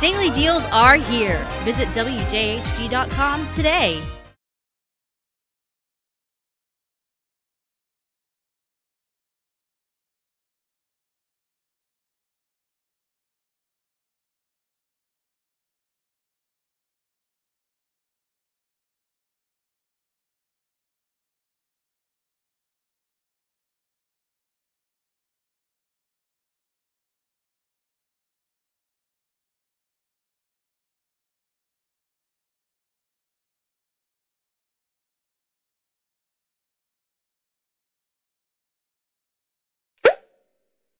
Daily deals are here. Visit WJHG.com today.